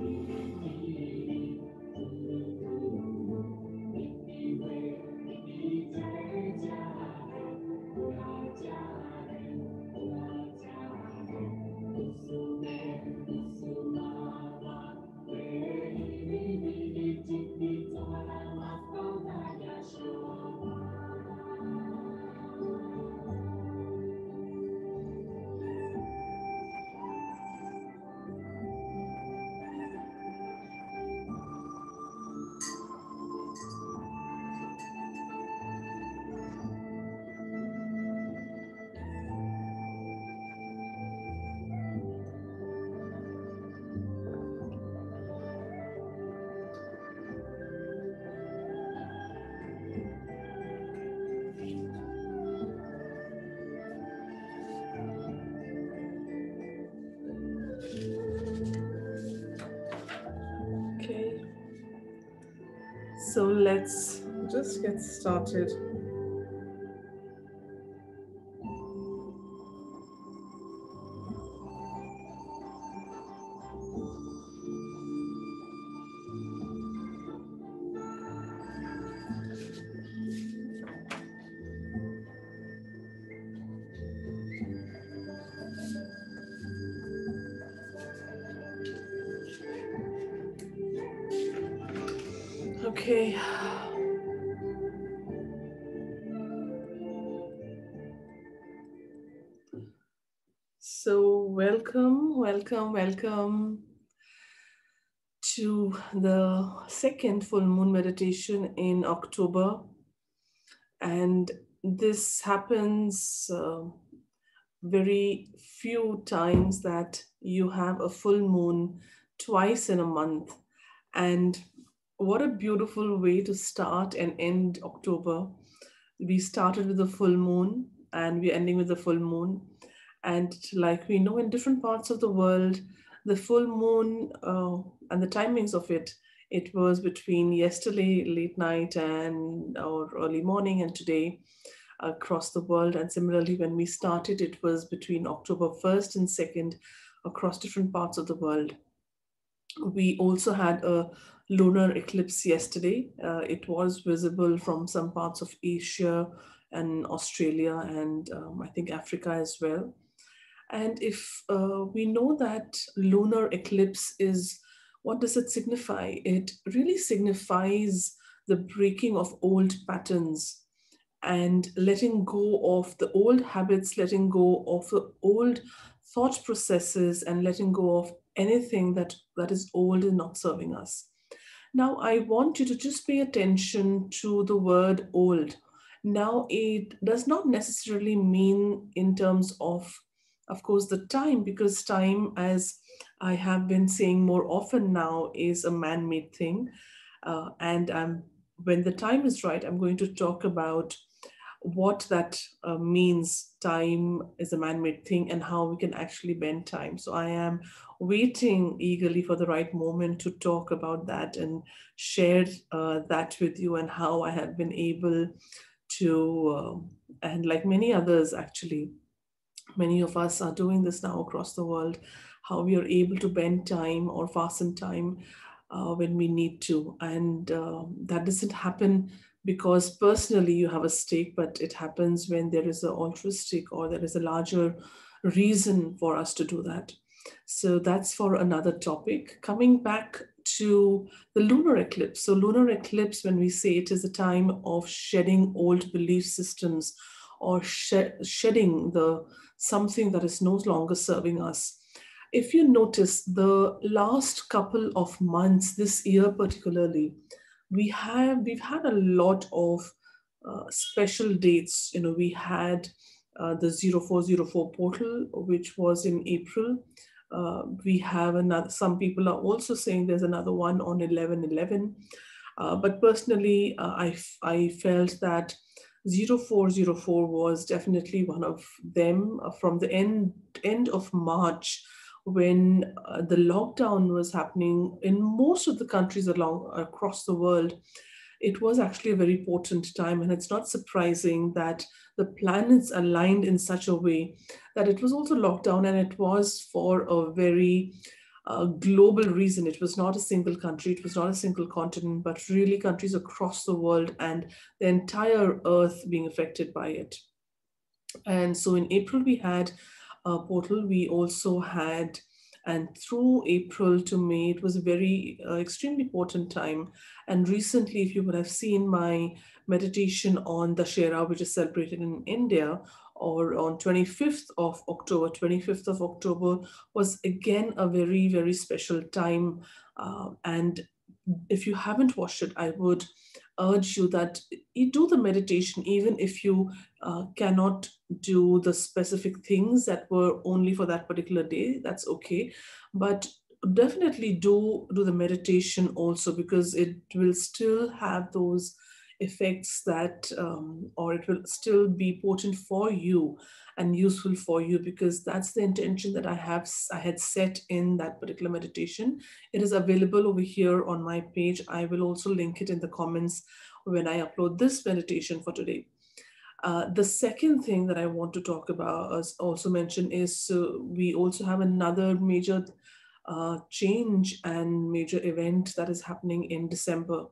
Okay. So let's just get started. Welcome, welcome to the second full moon meditation in October. And this happens uh, very few times that you have a full moon twice in a month. And what a beautiful way to start and end October. We started with the full moon and we're ending with the full moon. And like we know in different parts of the world, the full moon uh, and the timings of it, it was between yesterday, late night, and or early morning, and today across the world. And similarly, when we started, it was between October 1st and 2nd across different parts of the world. We also had a lunar eclipse yesterday. Uh, it was visible from some parts of Asia and Australia and um, I think Africa as well. And if uh, we know that lunar eclipse is, what does it signify? It really signifies the breaking of old patterns and letting go of the old habits, letting go of the old thought processes, and letting go of anything that, that is old and not serving us. Now, I want you to just pay attention to the word old. Now, it does not necessarily mean in terms of, of course, the time, because time, as I have been saying more often now, is a man made thing. Uh, and um, when the time is right, I'm going to talk about what that uh, means time is a man-made thing and how we can actually bend time so i am waiting eagerly for the right moment to talk about that and share uh, that with you and how i have been able to uh, and like many others actually many of us are doing this now across the world how we are able to bend time or fasten time uh, when we need to and um, that doesn't happen because personally you have a stake, but it happens when there is an altruistic or there is a larger reason for us to do that. So that's for another topic. Coming back to the lunar eclipse. So, lunar eclipse, when we say it is a time of shedding old belief systems or shedding the something that is no longer serving us. If you notice the last couple of months, this year particularly, we have we've had a lot of uh, special dates. You know, we had uh, the 0404 portal, which was in April. Uh, we have another, some people are also saying there's another one on 1111. Uh, but personally, uh, I, I felt that 0404 was definitely one of them uh, from the end, end of March when uh, the lockdown was happening in most of the countries along across the world. It was actually a very potent time and it's not surprising that the planets aligned in such a way that it was also lockdown and it was for a very a global reason. It was not a single country, it was not a single continent, but really countries across the world and the entire earth being affected by it. And so in April, we had a portal. We also had, and through April to May, it was a very uh, extremely important time. And recently, if you would have seen my meditation on Dussehra, which is celebrated in India, or on 25th of October. 25th of October was again a very, very special time. Uh, and if you haven't watched it, I would urge you that you do the meditation, even if you uh, cannot do the specific things that were only for that particular day, that's okay. But definitely do do the meditation also because it will still have those effects that, um, or it will still be potent for you and useful for you because that's the intention that I have, I had set in that particular meditation. It is available over here on my page. I will also link it in the comments when I upload this meditation for today. Uh, the second thing that I want to talk about, as also mentioned, is uh, we also have another major uh, change and major event that is happening in December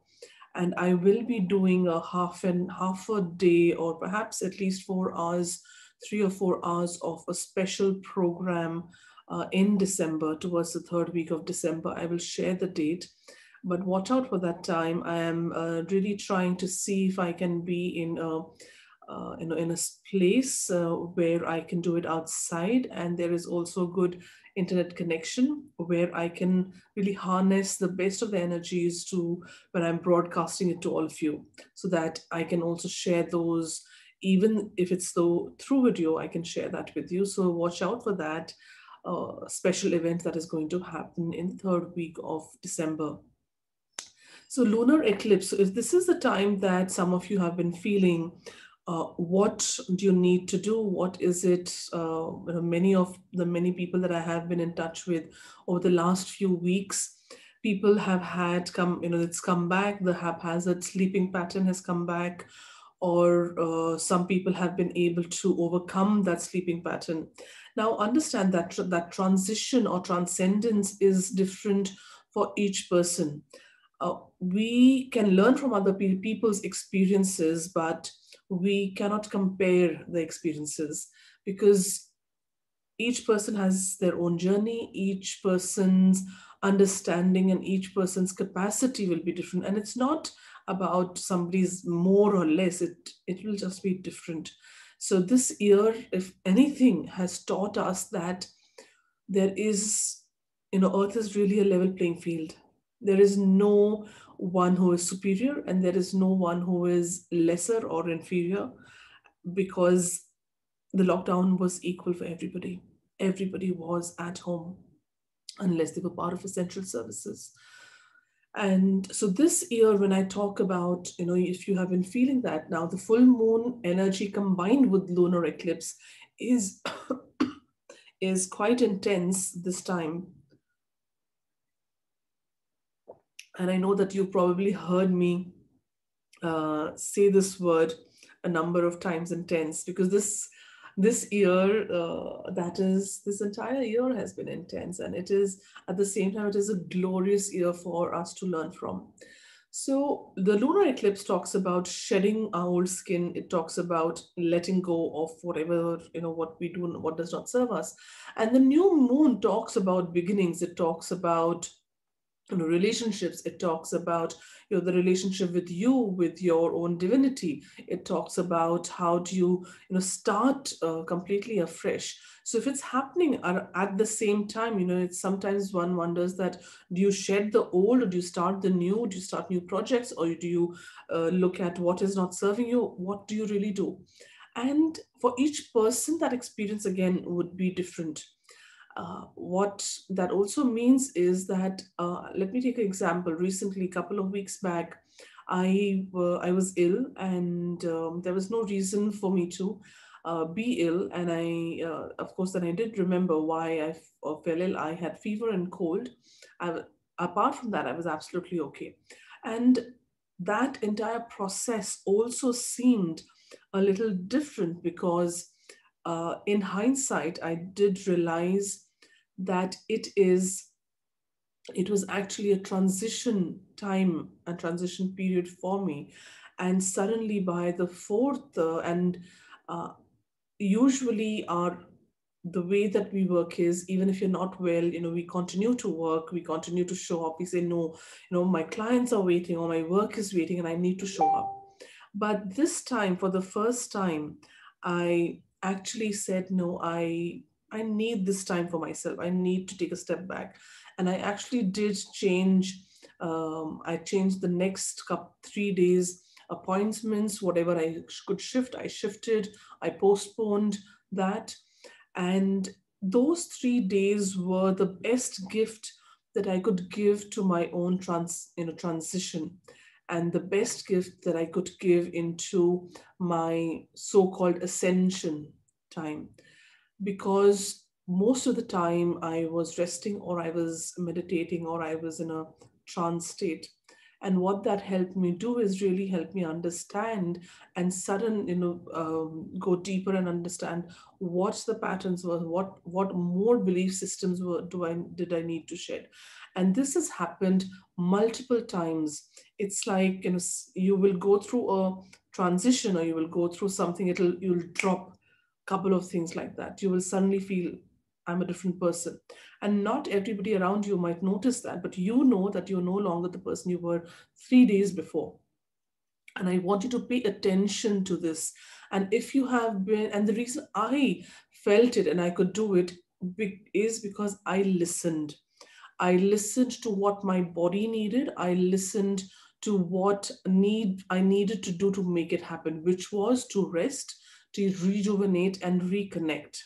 and I will be doing a half and half a day or perhaps at least four hours, three or four hours of a special program uh, in December towards the third week of December. I will share the date, but watch out for that time. I am uh, really trying to see if I can be in a uh, in a place uh, where I can do it outside. And there is also good internet connection where I can really harness the best of the energies to when I'm broadcasting it to all of you so that I can also share those, even if it's though through video, I can share that with you. So watch out for that uh, special event that is going to happen in the third week of December. So lunar eclipse, so if this is the time that some of you have been feeling uh, what do you need to do? What is it? Uh, you know, many of the many people that I have been in touch with over the last few weeks, people have had come, you know, it's come back. The haphazard sleeping pattern has come back, or uh, some people have been able to overcome that sleeping pattern. Now, understand that tr that transition or transcendence is different for each person. Uh, we can learn from other pe people's experiences, but we cannot compare the experiences because each person has their own journey, each person's understanding and each person's capacity will be different. And it's not about somebody's more or less, it, it will just be different. So this year, if anything, has taught us that there is, you know, Earth is really a level playing field. There is no one who is superior and there is no one who is lesser or inferior because the lockdown was equal for everybody. Everybody was at home unless they were part of essential services. And so this year, when I talk about, you know, if you have been feeling that now, the full moon energy combined with lunar eclipse is, is quite intense this time and I know that you probably heard me uh, say this word a number of times in tense because this this year uh, that is this entire year has been intense and it is at the same time it is a glorious year for us to learn from. So the lunar eclipse talks about shedding our old skin. It talks about letting go of whatever you know what we do and what does not serve us. And the new moon talks about beginnings. It talks about you know, relationships it talks about you know the relationship with you with your own divinity. It talks about how do you you know start uh, completely afresh. So if it's happening at, the same time you know it's sometimes one wonders that do you shed the old or do you start the new? Do you start new projects or do you uh, look at what is not serving you? What do you really do? And for each person that experience again would be different uh, what that also means is that, uh, let me take an example. Recently, a couple of weeks back, I, uh, I was ill and um, there was no reason for me to uh, be ill. And I, uh, of course, then I did remember why I fell ill. I had fever and cold. I, apart from that, I was absolutely okay. And that entire process also seemed a little different because uh, in hindsight, I did realize that it is it was actually a transition time a transition period for me. And suddenly by the fourth uh, and uh, usually our the way that we work is even if you're not well you know we continue to work we continue to show up. We say no you know my clients are waiting or my work is waiting and i need to show up. But this time for the first time i actually said no i i need this time for myself. I need to take a step back. And i actually did change um, i changed the next couple three days appointments whatever i could shift. I shifted i postponed that. And those three days were the best gift that I could give to my own trans, you know, transition and the best gift that I could give into my so-called ascension time. Because most of the time I was resting or I was meditating or I was in a trance state. And what that helped me do is really help me understand and sudden you know um, go deeper and understand what the patterns were what what more belief systems were do i did i need to shed. And this has happened multiple times. It's like you know you will go through a transition or you will go through something it'll you'll drop couple of things like that you will suddenly feel I'm a different person. And not everybody around you might notice that, but you know that you're no longer the person you were three days before. And I want you to pay attention to this. And if you have been, and the reason I felt it and I could do it is because I listened. I listened to what my body needed. I listened to what need I needed to do to make it happen, which was to rest, to rejuvenate and reconnect.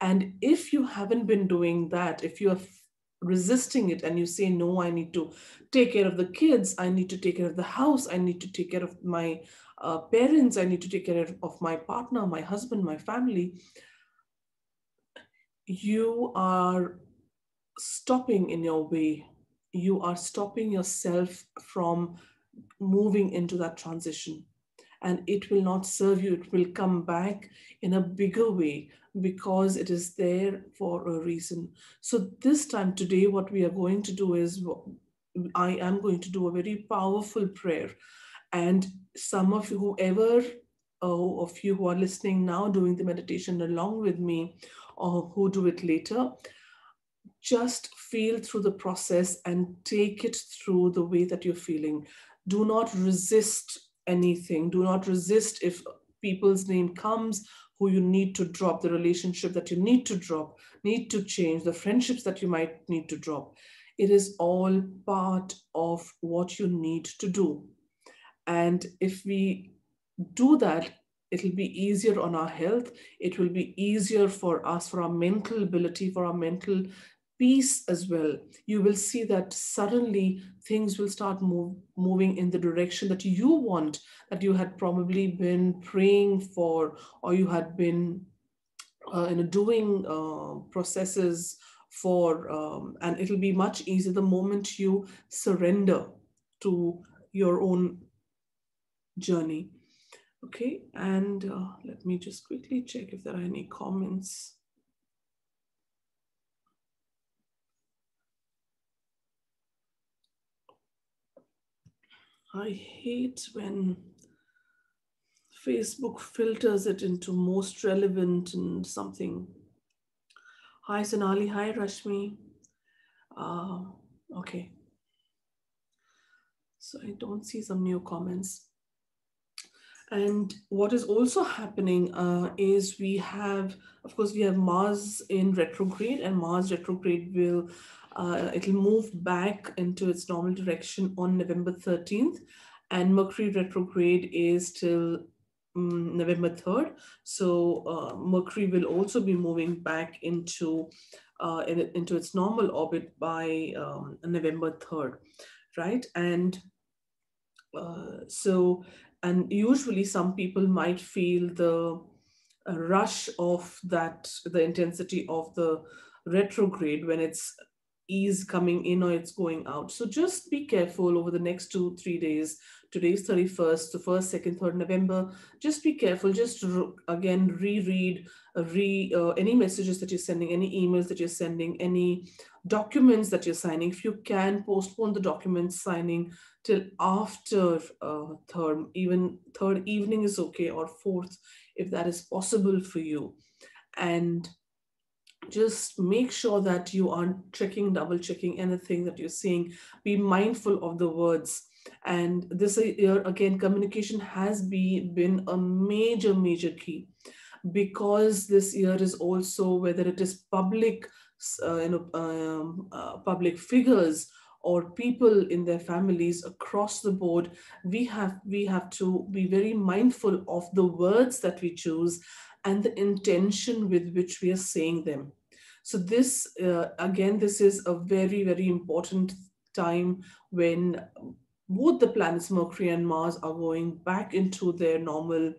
And if you haven't been doing that, if you're resisting it and you say, no, I need to take care of the kids, I need to take care of the house, I need to take care of my uh, parents, I need to take care of my partner, my husband, my family, you are stopping in your way. You are stopping yourself from moving into that transition and it will not serve you. It will come back in a bigger way because it is there for a reason. So, this time today, what we are going to do is I am going to do a very powerful prayer. And some of you, whoever uh, of you who are listening now, doing the meditation along with me, or who do it later, just feel through the process and take it through the way that you're feeling. Do not resist anything. Do not resist if people's name comes who you need to drop, the relationship that you need to drop, need to change, the friendships that you might need to drop. It is all part of what you need to do. And if we do that, it'll be easier on our health. It will be easier for us, for our mental ability, for our mental peace as well, you will see that suddenly things will start move, moving in the direction that you want, that you had probably been praying for, or you had been uh, you know, doing uh, processes for, um, and it'll be much easier the moment you surrender to your own journey. Okay, and uh, let me just quickly check if there are any comments. I hate when Facebook filters it into most relevant and something. Hi, Sonali. Hi, Rashmi. Uh, okay. So I don't see some new comments. And what is also happening uh, is we have, of course, we have Mars in retrograde, and Mars retrograde will uh, it'll move back into its normal direction on November 13th, and Mercury retrograde is till um, November 3rd. So uh, Mercury will also be moving back into uh, in, into its normal orbit by um, November 3rd, right? And uh, so, and usually some people might feel the rush of that, the intensity of the retrograde when it's is coming in or it's going out. So just be careful over the next two, three days. Today's 31st, the 1st, 2nd, 3rd November. Just be careful. Just again, reread re uh, any messages that you're sending, any emails that you're sending, any documents that you're signing. If you can postpone the document signing till after uh, third, even third evening is okay, or fourth, if that is possible for you. And just make sure that you aren't checking, double checking anything that you're saying. Be mindful of the words. And this year, again, communication has be, been a major, major key because this year is also whether it is public, uh, you know, um, uh, public figures or people in their families across the board we have we have to be very mindful of the words that we choose and the intention with which we are saying them. So this uh, again this is a very very important time when both the planets mercury and mars are going back into their normal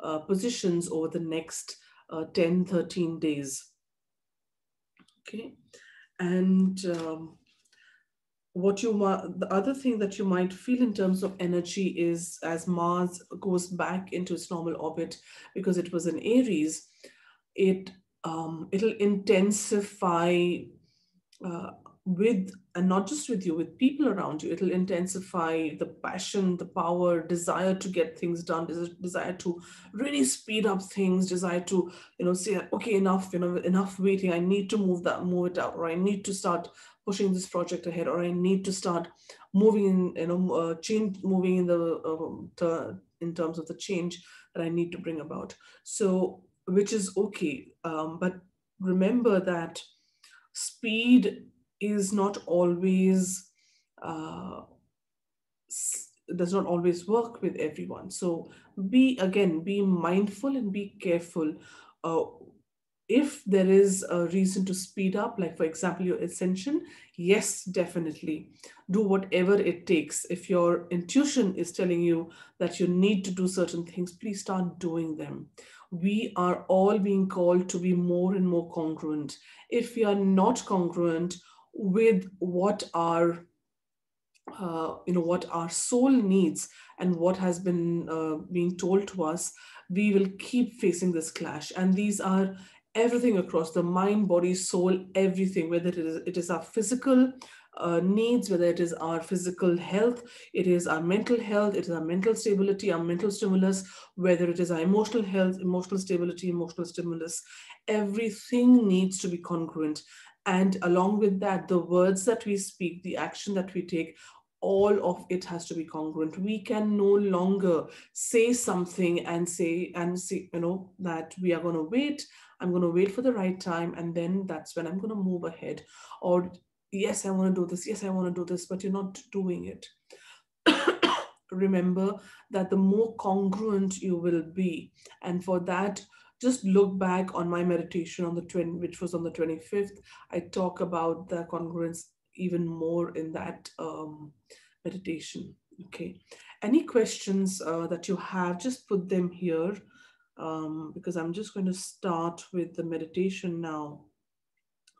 uh, positions over the next uh, 10 13 days. Okay? And um, what you the other thing that you might feel in terms of energy is as Mars goes back into its normal orbit because it was in Aries, it um, it'll intensify uh, with and not just with you with people around you. It'll intensify the passion the power desire to get things done desire to really speed up things desire to you know say okay enough you know enough waiting. I need to move that move it out or i need to start pushing this project ahead or i need to start moving in you know uh, change moving in the uh, to, in terms of the change that i need to bring about. So which is okay um, but remember that speed is not always uh, does not always work with everyone so be again be mindful and be careful uh, if there is a reason to speed up, like for example, your ascension, yes, definitely do whatever it takes. If your intuition is telling you that you need to do certain things, please start doing them. We are all being called to be more and more congruent. If we are not congruent with what our uh, you know what our soul needs and what has been uh, being told to us we will keep facing this clash and these are everything across the mind, body, soul, everything, whether it is, it is our physical uh, needs, whether it is our physical health, it is our mental health, it is our mental stability, our mental stimulus, whether it is our emotional health, emotional stability, emotional stimulus, everything needs to be congruent. And along with that, the words that we speak, the action that we take, all of it has to be congruent. We can no longer say something and say, and say, you know, that we are going to wait I'm going to wait for the right time and then that's when I'm going to move ahead. Or, yes, I want to do this. Yes, I want to do this, but you're not doing it. Remember that the more congruent you will be. And for that, just look back on my meditation on the 20, which was on the 25th. I talk about the congruence even more in that um, meditation. Okay. Any questions uh, that you have, just put them here um, because I'm just going to start with the meditation now.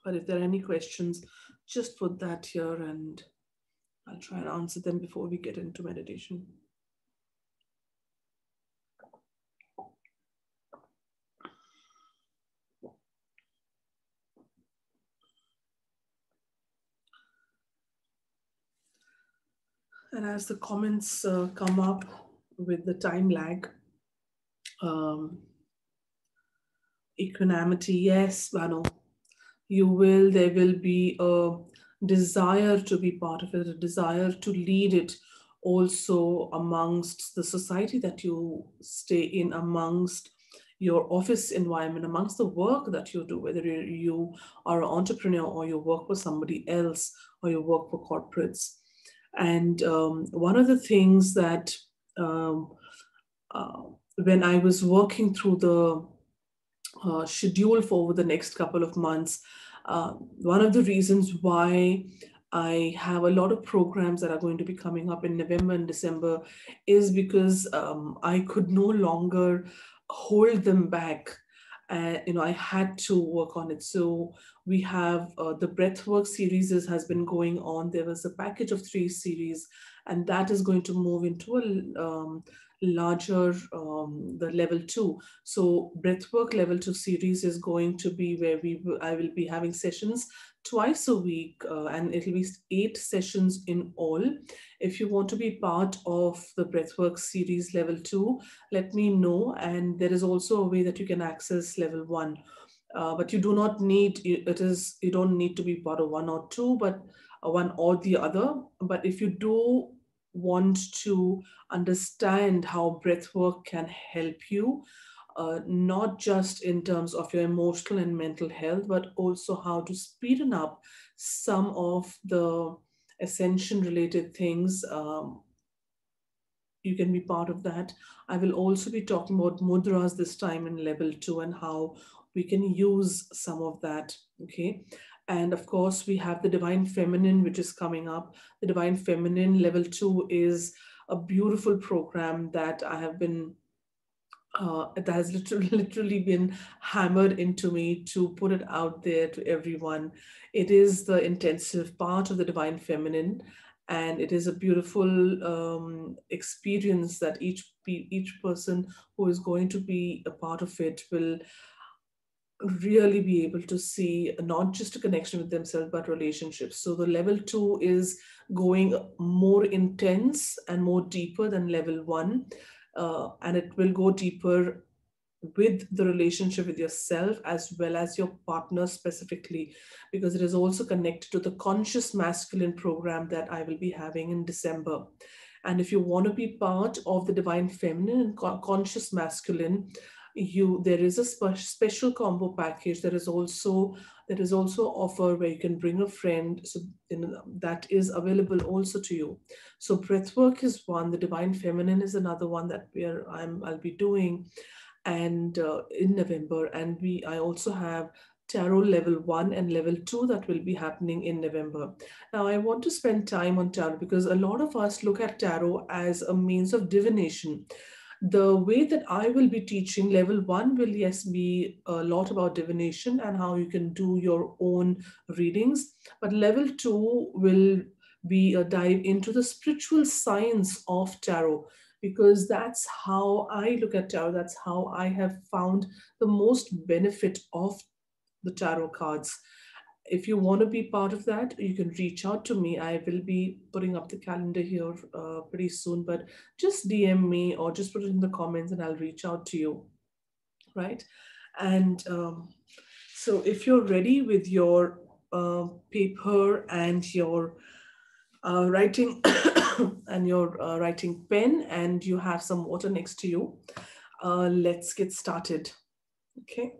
But if there are any questions, just put that here and I'll try and answer them before we get into meditation. And as the comments uh, come up with the time lag, um, equanimity. Yes, Vano, you will, there will be a desire to be part of it, a desire to lead it also amongst the society that you stay in, amongst your office environment, amongst the work that you do, whether you are an entrepreneur or you work for somebody else or you work for corporates. And um, one of the things that um, uh, when I was working through the uh, schedule for over the next couple of months, uh, one of the reasons why I have a lot of programs that are going to be coming up in November and December is because um, I could no longer hold them back. Uh, you know, I had to work on it. So we have uh, the breathwork series has been going on. There was a package of three series, and that is going to move into a um, larger, um, the level two. So breathwork level two series is going to be where we I will be having sessions twice a week uh, and it'll be eight sessions in all. If you want to be part of the breathwork series level two, let me know. And there is also a way that you can access level one. Uh, but you do not need, it is, you don't need to be part of one or two, but uh, one or the other. But if you do want to understand how breathwork can help you, uh, not just in terms of your emotional and mental health, but also how to speeden up some of the ascension related things. Um, you can be part of that. I will also be talking about mudras this time in level two and how we can use some of that. Okay. And of course, we have the Divine Feminine, which is coming up. The Divine Feminine level two is a beautiful program that I have been uh, that has literally, been hammered into me to put it out there to everyone. It is the intensive part of the divine feminine, and it is a beautiful um, experience that each each person who is going to be a part of it will really be able to see not just a connection with themselves but relationships so the level two is going more intense and more deeper than level one uh, and it will go deeper with the relationship with yourself as well as your partner specifically because it is also connected to the conscious masculine program that i will be having in december. And if you want to be part of the divine feminine and conscious masculine you there is a spe- special combo package. There is also there is also offer where you can bring a friend so that is available also to you. So breathwork is one the divine feminine is another one that we are i'm i'll be doing. And uh, in november and we i also have tarot level 1 and level 2 that will be happening in november. Now i want to spend time on tarot because a lot of us look at tarot as a means of divination the way that I will be teaching level one will, yes, be a lot about divination and how you can do your own readings. But level two will be a dive into the spiritual science of tarot because that's how I look at tarot. That's how I have found the most benefit of the tarot cards if you want to be part of that, you can reach out to me. I will be putting up the calendar here uh, pretty soon, but just DM me or just put it in the comments and I'll reach out to you. Right. And um, so if you're ready with your uh, paper and your uh, writing and your uh, writing pen and you have some water next to you, uh, let's get started. Okay.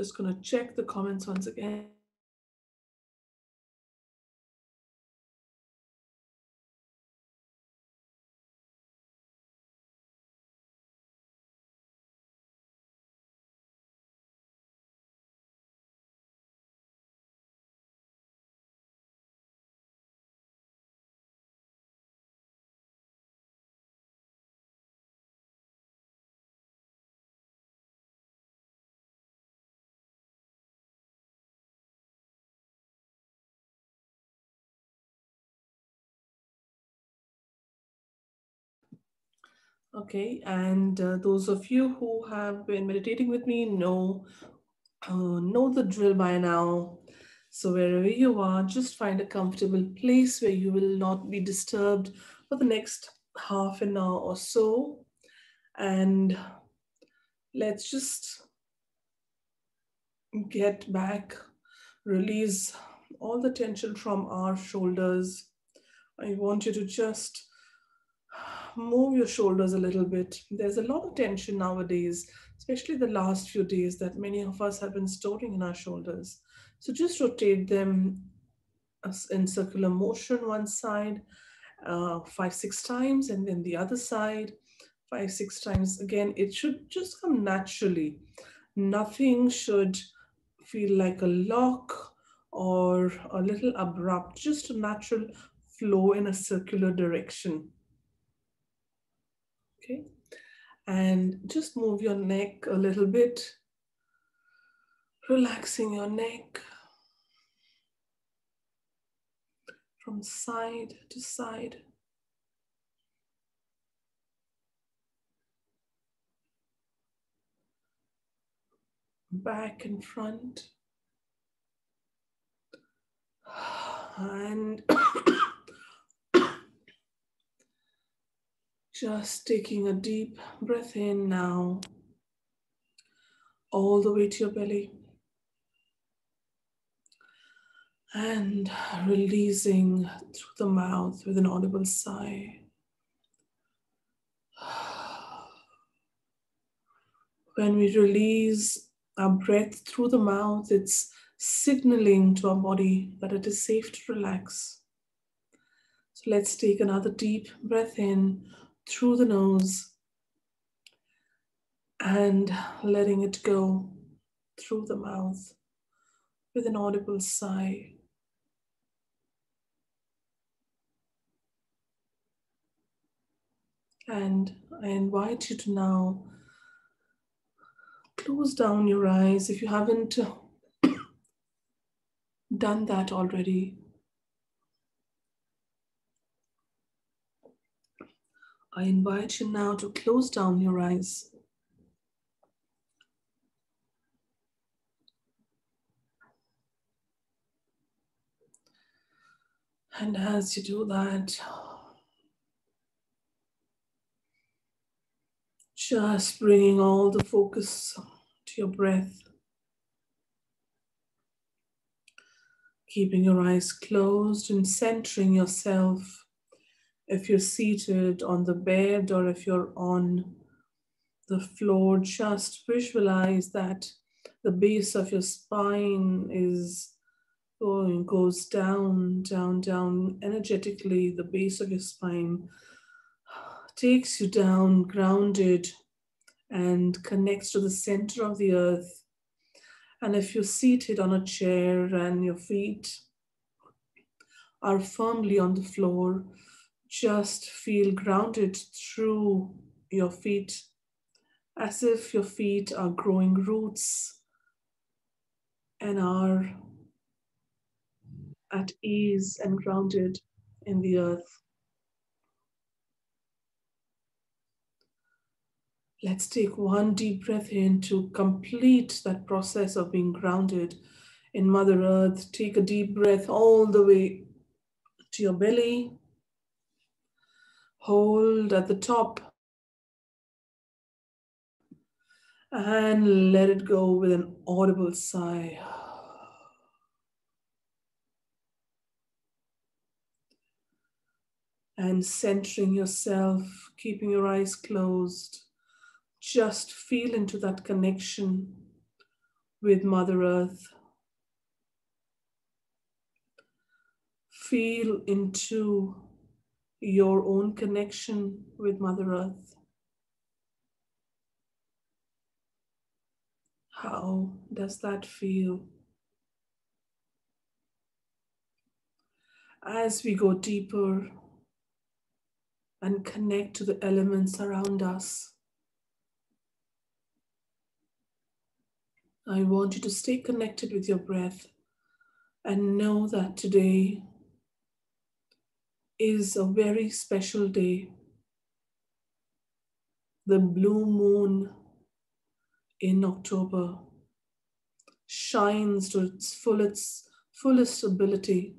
Just going to check the comments once again. Okay, and uh, those of you who have been meditating with me know uh, know the drill by now. So wherever you are, just find a comfortable place where you will not be disturbed for the next half an hour or so. And let's just get back, release all the tension from our shoulders. I want you to just move your shoulders a little bit. There's a lot of tension nowadays, especially the last few days that many of us have been storing in our shoulders. So just rotate them in circular motion one side, uh, five, six times, and then the other side, five, six times. Again, it should just come naturally. Nothing should feel like a lock or a little abrupt, just a natural flow in a circular direction Okay. And just move your neck a little bit, relaxing your neck from side to side. Back and front. And just taking a deep breath in now, all the way to your belly. And releasing through the mouth with an audible sigh. When we release our breath through the mouth, it's signaling to our body that it is safe to relax. So let's take another deep breath in through the nose and letting it go through the mouth with an audible sigh. And I invite you to now close down your eyes if you haven't done that already. I invite you now to close down your eyes. And as you do that, just bringing all the focus to your breath. Keeping your eyes closed and centering yourself. If you're seated on the bed or if you're on the floor, just visualize that the base of your spine is oh, going, goes down, down, down energetically. The base of your spine takes you down, grounded, and connects to the center of the earth. And if you're seated on a chair and your feet are firmly on the floor, just feel grounded through your feet as if your feet are growing roots and are at ease and grounded in the earth. Let's take one deep breath in to complete that process of being grounded in Mother Earth. Take a deep breath all the way to your belly. Hold at the top. And let it go with an audible sigh. And centering yourself, keeping your eyes closed just feel into that connection with Mother Earth. Feel into your own connection with Mother Earth. How does that feel? As we go deeper and connect to the elements around us, I want you to stay connected with your breath and know that today is a very special day. The blue moon in October shines to its fullest, fullest ability.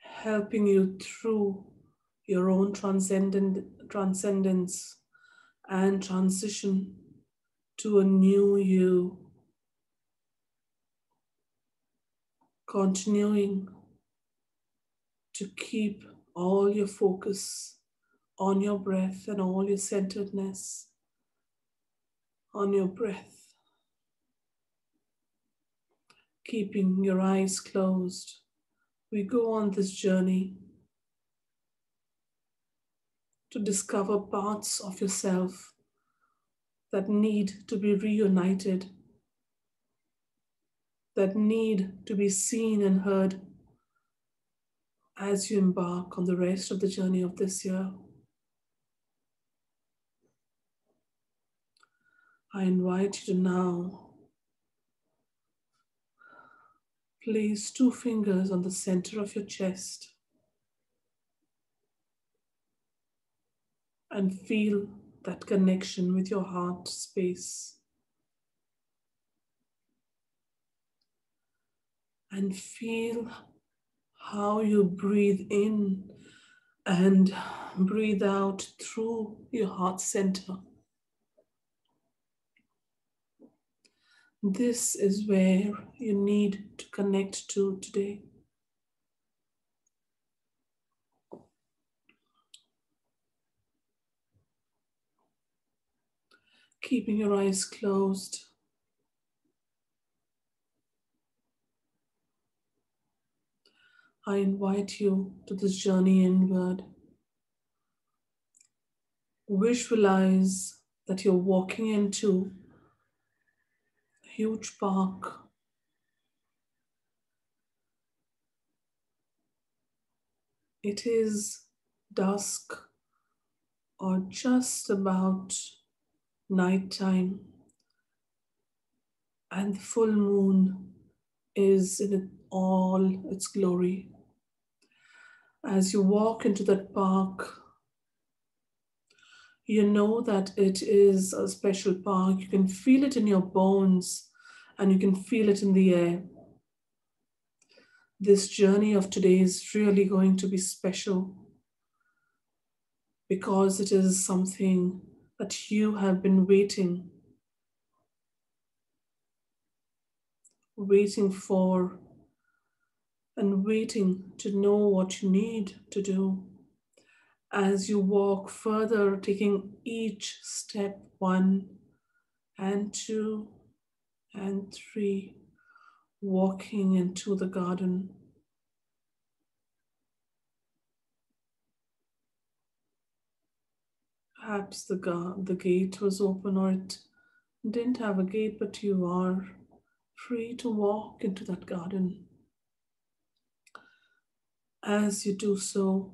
Helping you through your own transcendent transcendence and transition to a new you. Continuing to keep all your focus on your breath and all your centeredness on your breath. Keeping your eyes closed, we go on this journey to discover parts of yourself that need to be reunited, that need to be seen and heard as you embark on the rest of the journey of this year. I invite you to now Place two fingers on the center of your chest and feel that connection with your heart space. And feel how you breathe in and breathe out through your heart center. This is where you need to connect to today. Keeping your eyes closed. I invite you to this journey inward. Visualize that you're walking into a huge park. It is dusk or just about nighttime, and the full moon is in all its glory as you walk into that park, you know that it is a special park. You can feel it in your bones and you can feel it in the air. This journey of today is really going to be special because it is something that you have been waiting, waiting for and waiting to know what you need to do. As you walk further, taking each step one and two and three, walking into the garden. Perhaps the, ga- the gate was open or it didn't have a gate, but you are free to walk into that garden. As you do so,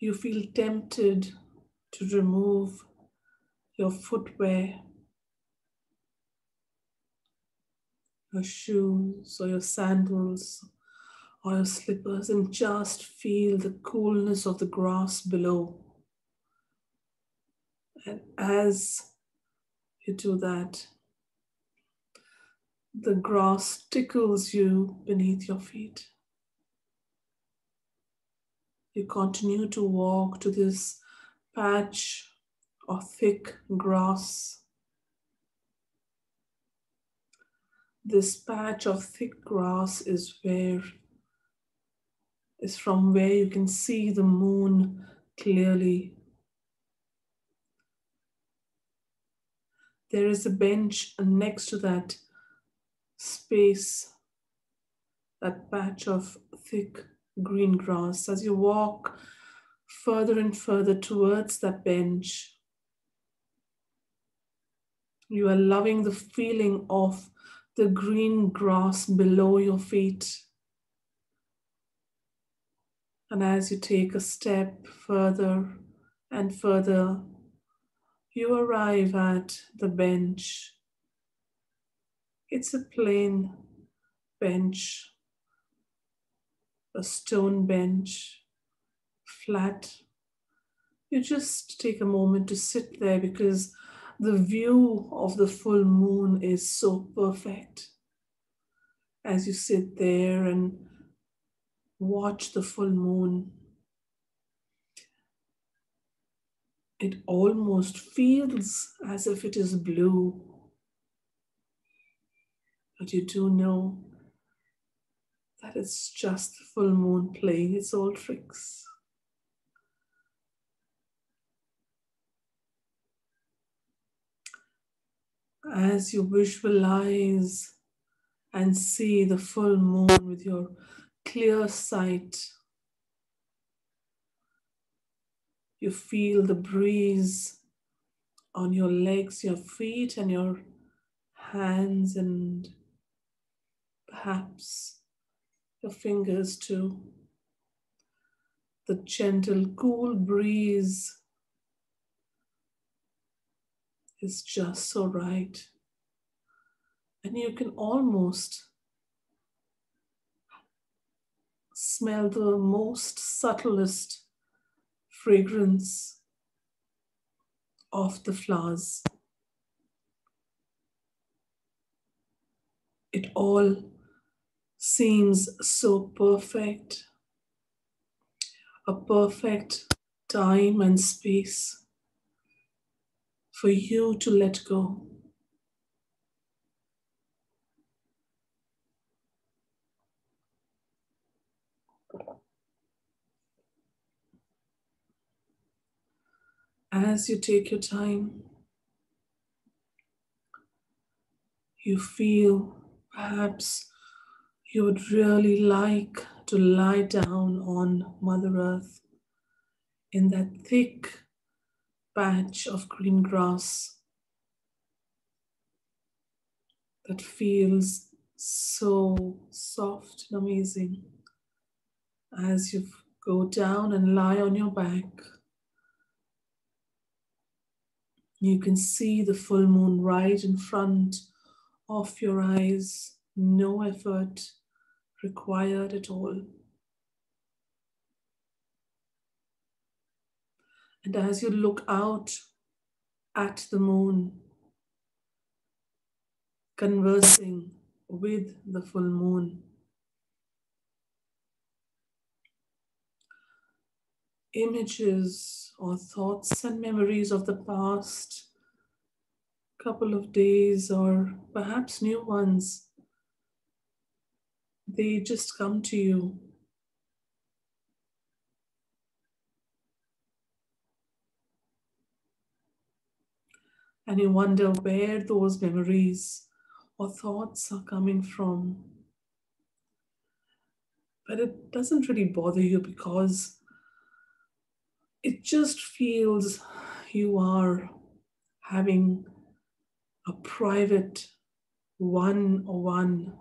you feel tempted to remove your footwear, your shoes, or your sandals, or your slippers, and just feel the coolness of the grass below. And as you do that, the grass tickles you beneath your feet. You continue to walk to this patch of thick grass. This patch of thick grass is where is from where you can see the moon clearly. There is a bench next to that space, that patch of thick green grass, as you walk further and further towards that bench, you are loving the feeling of the green grass below your feet. And as you take a step further and further, you arrive at the bench it's a plain bench, a stone bench, flat. You just take a moment to sit there because the view of the full moon is so perfect. As you sit there and watch the full moon, it almost feels as if it is blue but you do know that it's just the full moon playing its old tricks. As you visualize and see the full moon with your clear sight, you feel the breeze on your legs, your feet, and your hands and perhaps your fingers too. The gentle, cool breeze is just so right. And you can almost smell the most subtlest fragrance of the flowers. It all seems so perfect, a perfect time and space for you to let go. As you take your time, you feel perhaps you would really like to lie down on Mother Earth in that thick patch of green grass that feels so soft and amazing as you go down and lie on your back. You can see the full moon right in front of your eyes, no effort required at all. And as you look out at the moon, conversing with the full moon, images or thoughts and memories of the past couple of days or perhaps new ones, they just come to you. And you wonder where those memories or thoughts are coming from. But it doesn't really bother you because it just feels you are having a private one on one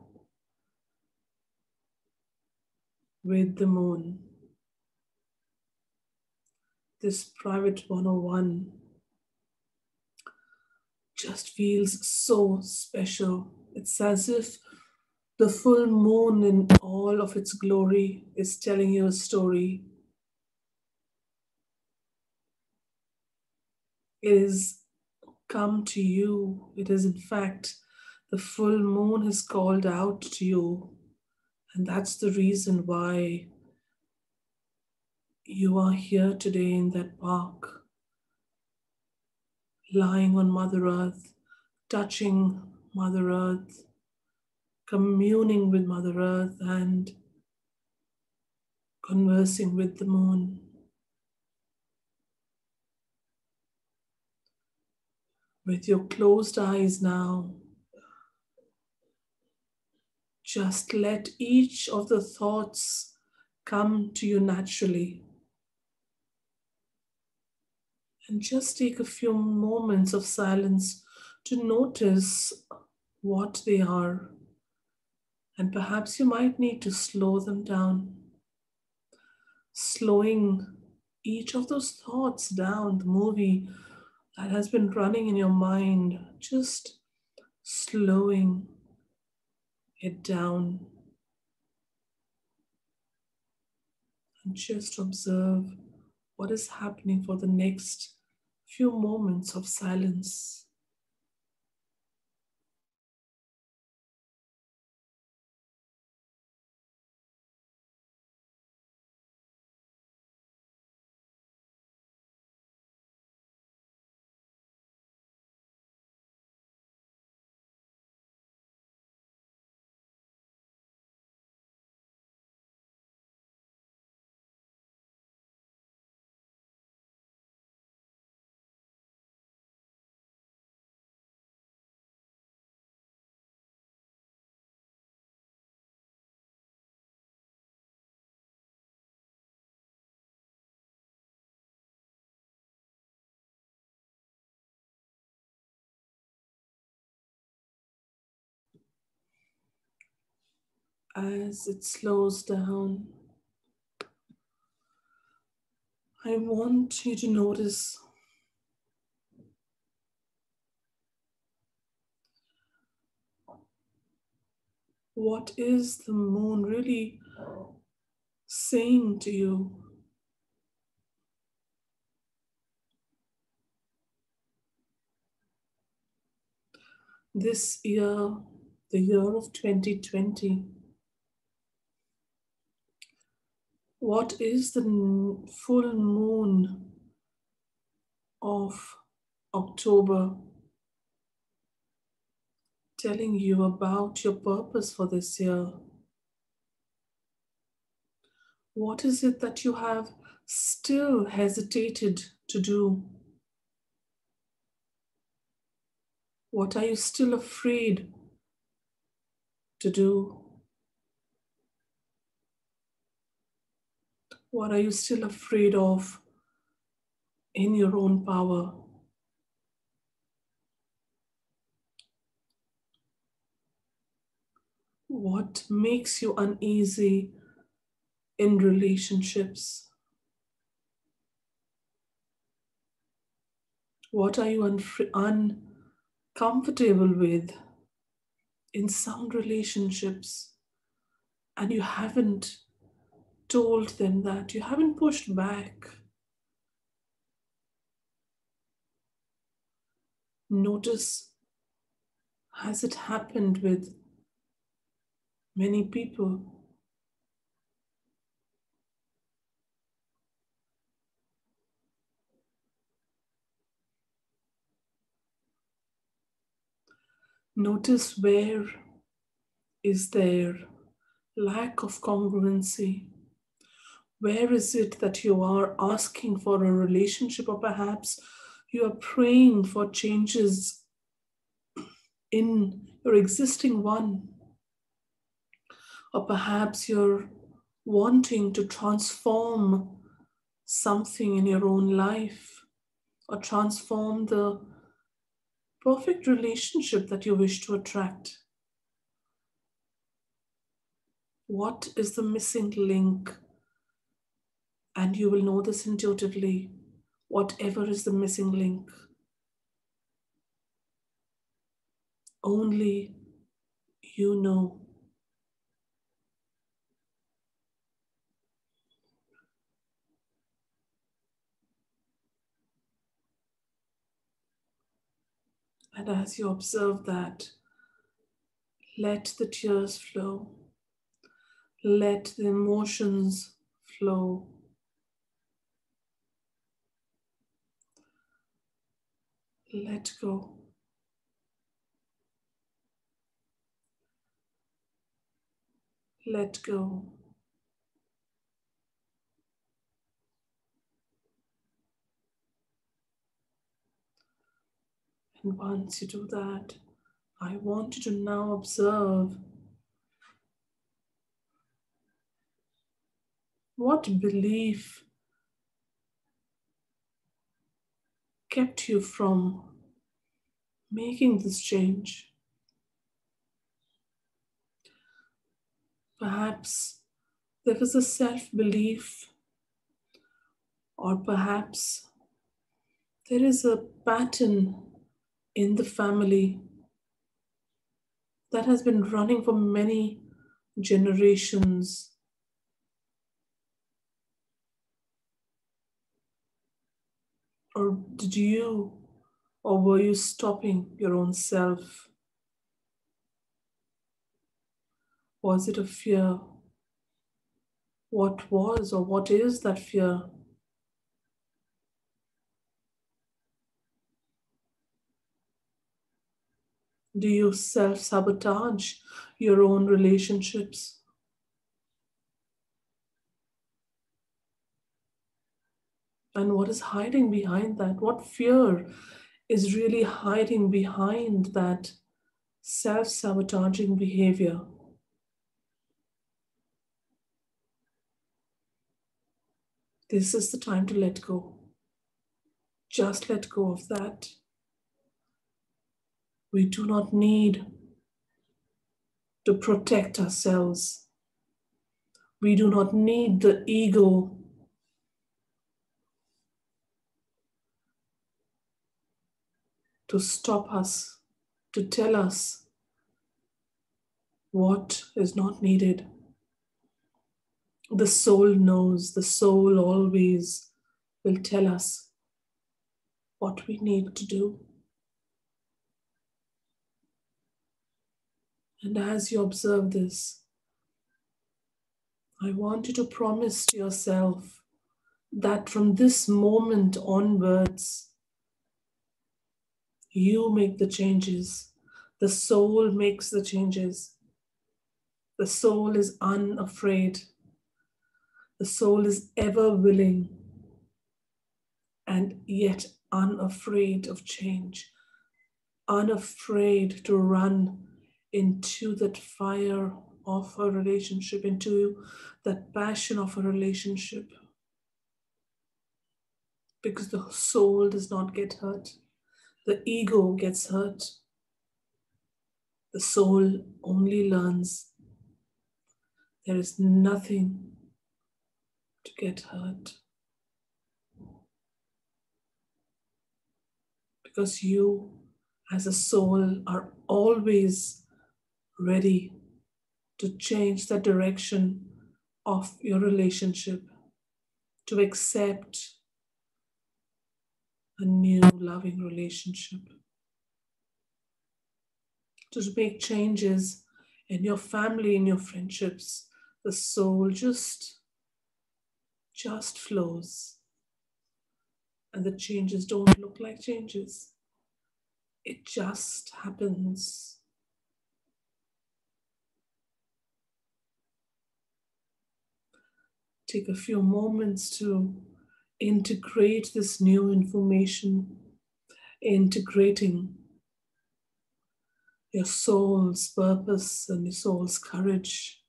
with the moon. This private one on one just feels so special. It's as if the full moon in all of its glory is telling you a story It is come to you. It is, in fact, the full moon has called out to you. And that's the reason why you are here today in that park, lying on Mother Earth, touching Mother Earth, communing with Mother Earth, and conversing with the moon. with your closed eyes now, just let each of the thoughts come to you naturally. And just take a few moments of silence to notice what they are. And perhaps you might need to slow them down. Slowing each of those thoughts down, the movie that has been running in your mind, just slowing it down. And just observe what is happening for the next few moments of silence. As it slows down, I want you to notice What is the moon really saying to you? This year, the year of 2020, what is the full moon of October telling you about your purpose for this year? What is it that you have still hesitated to do? What are you still afraid to do? What are you still afraid of in your own power? What makes you uneasy in relationships? What are you uncomfortable with in sound relationships? And you haven't told them that, you haven't pushed back. Notice has it happened with many people? Notice where is there lack of congruency? Where is it that you are asking for a relationship, or perhaps you are praying for changes in your existing one? Or perhaps you're wanting to transform something in your own life, or transform the perfect relationship that you wish to attract. What is the missing link? And you will know this intuitively, whatever is the missing link. Only you know. And as you observe that, let the tears flow, let the emotions flow. Let go. Let go. And once you do that, I want you to now observe what belief kept you from making this change. Perhaps there was a self belief, or perhaps there is a pattern in the family that has been running for many generations. Or did you, or were you stopping your own self? Was it a fear? What was or what is that fear? Do you self sabotage your own relationships? And what is hiding behind that? What fear is really hiding behind that self sabotaging behavior? This is the time to let go. Just let go of that. We do not need to protect ourselves. We do not need the ego to stop us, to tell us what is not needed. The soul knows, the soul always will tell us what we need to do. And as you observe this, I want you to promise to yourself that from this moment onwards, you make the changes. The soul makes the changes. The soul is unafraid. The soul is ever willing and yet unafraid of change, unafraid to run into that fire of a relationship, into that passion of a relationship. Because the soul does not get hurt, the ego gets hurt. The soul only learns there is nothing to get hurt. Because you, as a soul, are always ready to change the direction of your relationship, to accept a new loving relationship, to make changes in your family, in your friendships. The soul just, just flows. And the changes don't look like changes. It just happens. take a few moments to integrate this new information, integrating your soul's purpose and your soul's courage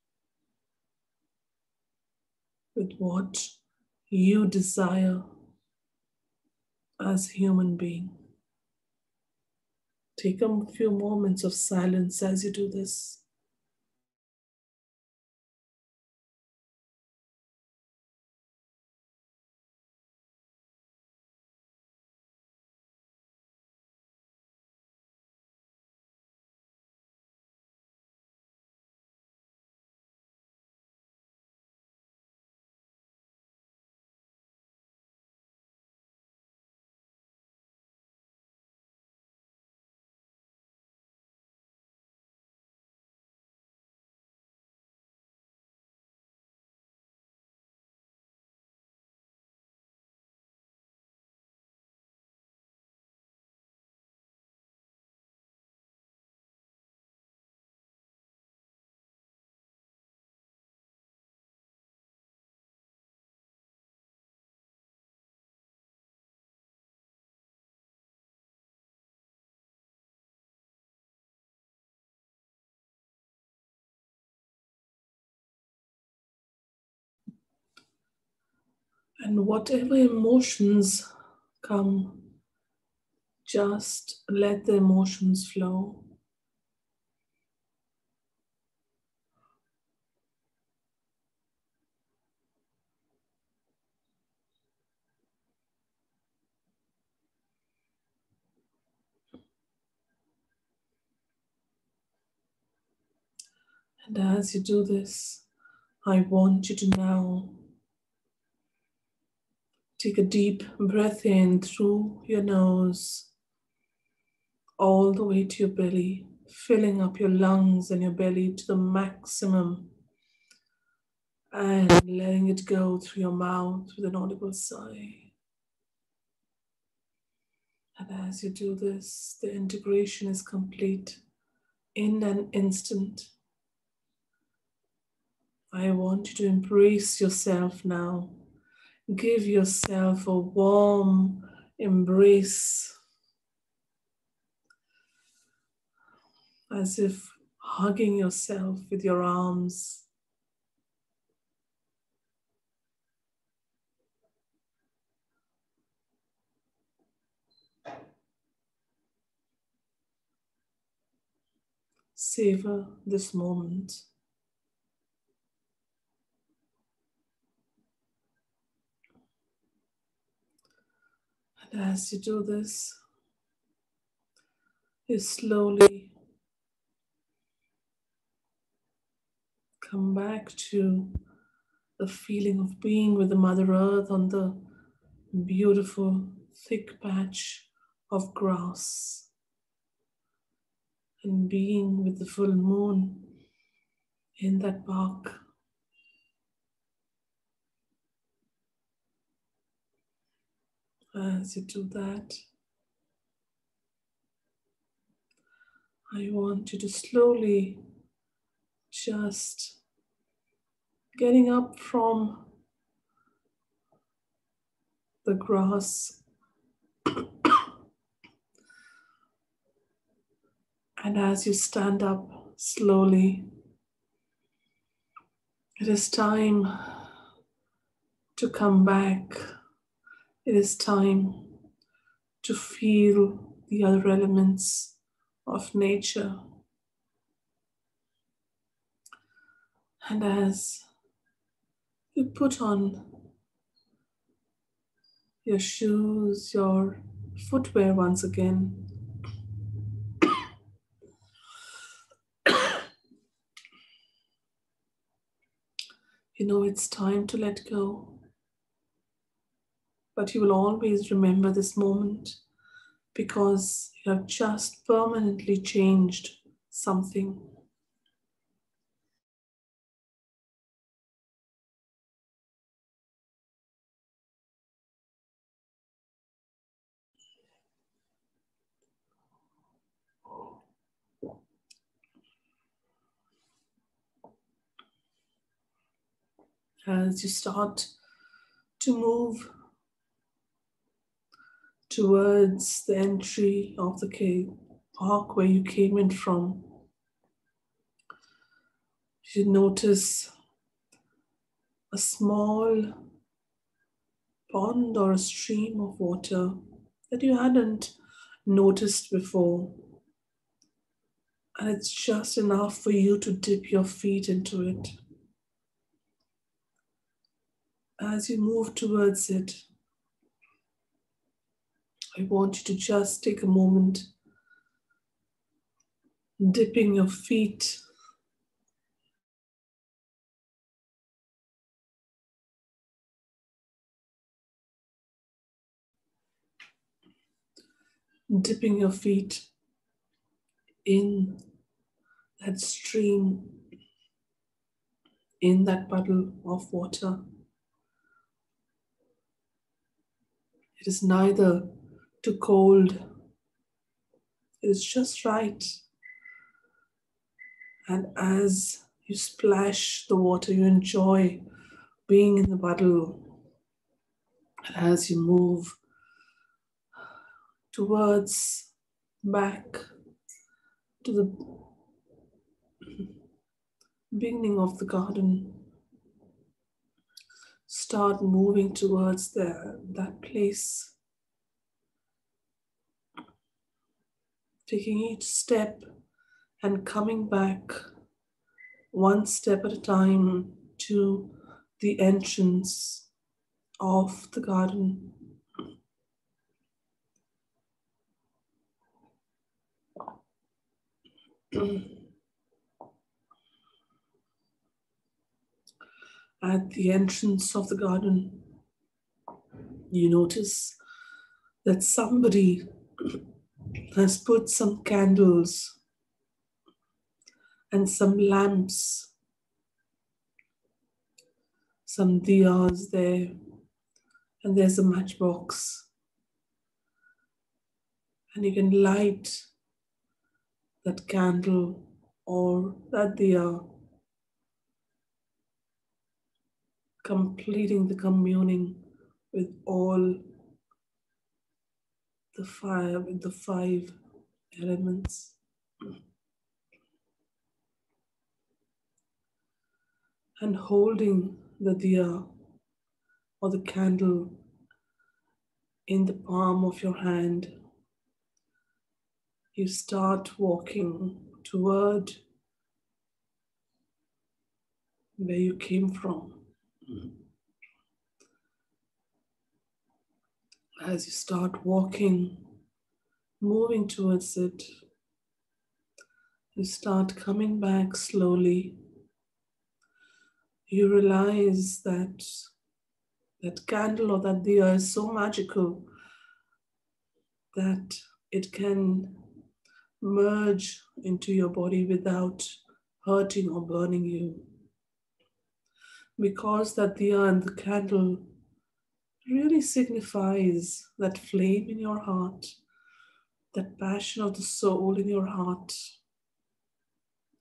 with what you desire as a human being. Take a few moments of silence as you do this. And whatever emotions come, just let the emotions flow. And as you do this, I want you to now take a deep breath in through your nose, all the way to your belly, filling up your lungs and your belly to the maximum, and letting it go through your mouth with an audible sigh. And as you do this, the integration is complete in an instant. I want you to embrace yourself now. Give yourself a warm embrace, as if hugging yourself with your arms. Savor this moment. And as you do this, you slowly Come back to the feeling of being with the Mother Earth on the beautiful thick patch of grass and being with the full moon in that park. Uh, as you do that, I want you to slowly just getting up from the grass and as you stand up slowly, it is time to come back. It is time to feel the other elements of nature. And as you put on your shoes, your footwear once again, you know it's time to let go. But you will always remember this moment because you have just permanently changed something. As you start to move towards the entry of the cave park where you came in from. You notice a small pond or a stream of water that you hadn't noticed before. And it's just enough for you to dip your feet into it. As you move towards it, I want you to just take a moment, dipping your feet. Dipping your feet in that stream, in that puddle of water. It is neither too cold. It is just right. And as you splash the water, you enjoy being in the puddle. And as you move towards back to the beginning of the garden, start moving towards the, that place taking each step and coming back one step at a time to the entrance of the garden. At the entrance of the garden, you notice that somebody has put some candles and some lamps, some diyas there, and there's a matchbox. And you can light that candle or that diya, completing the communing with all the fire with the five elements. And holding the diya or the candle in the palm of your hand, you start walking toward where you came from. Mm-hmm. As you start walking, moving towards it, you start coming back slowly you realize that that candle or that diya is so magical that it can merge into your body without hurting or burning you. Because that diya and the candle really signifies that flame in your heart, that passion of the soul in your heart.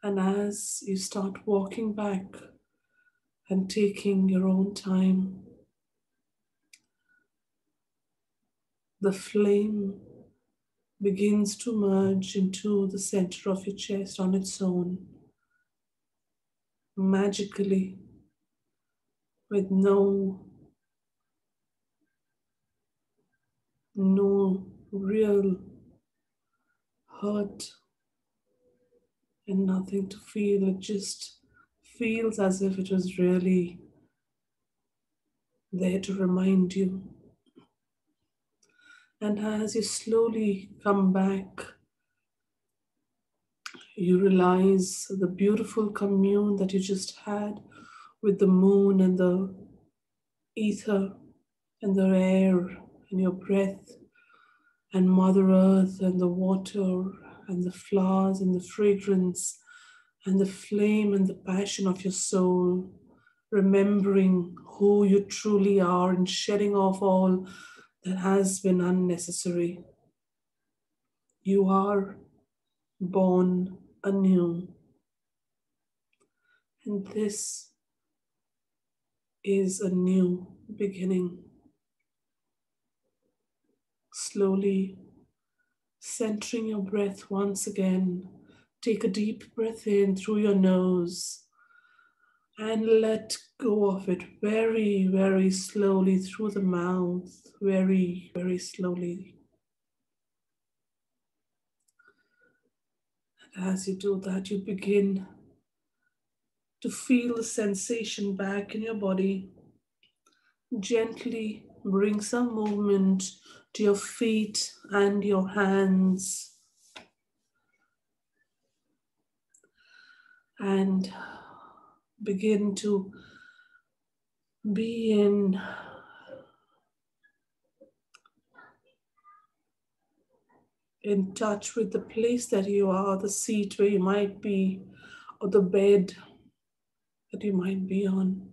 And as you start walking back and taking your own time, the flame begins to merge into the center of your chest on its own, magically, with no no real hurt and nothing to feel. It just feels as if it was really there to remind you. And as you slowly come back, you realize the beautiful commune that you just had with the moon and the ether and the air and your breath and Mother Earth and the water and the flowers and the fragrance and the flame and the passion of your soul, remembering who you truly are and shedding off all that has been unnecessary. You are born anew. And this is a new beginning slowly centering your breath once again. Take a deep breath in through your nose and let go of it very, very slowly through the mouth, very, very slowly. And as you do that, you begin to feel the sensation back in your body. Gently bring some movement to your feet and your hands. And begin to be in in touch with the place that you are, the seat where you might be, or the bed that you might be on.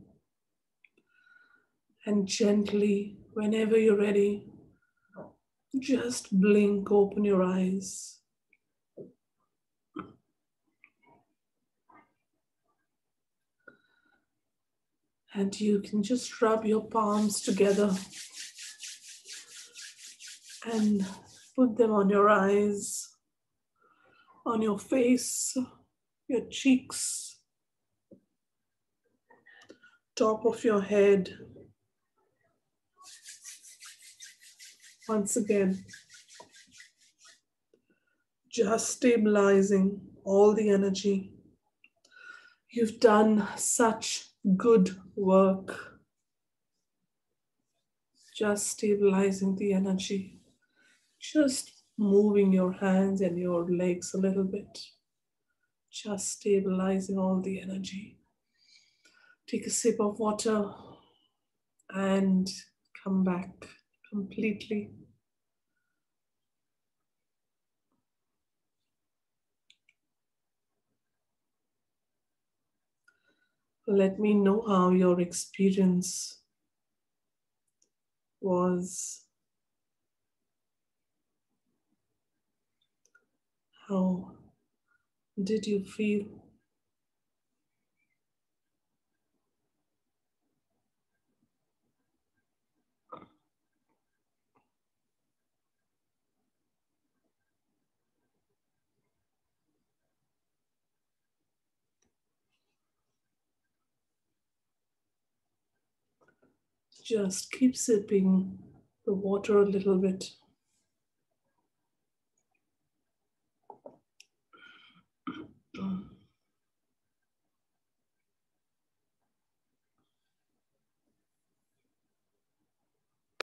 And gently, whenever you're ready, just blink, open your eyes. And you can just rub your palms together and put them on your eyes, on your face, your cheeks, top of your head, once again, just stabilizing all the energy. You've done such good work. Just stabilizing the energy, just moving your hands and your legs a little bit, just stabilizing all the energy. Take a sip of water and come back completely. Let me know how your experience was. How did you feel? just keep sipping the water a little bit.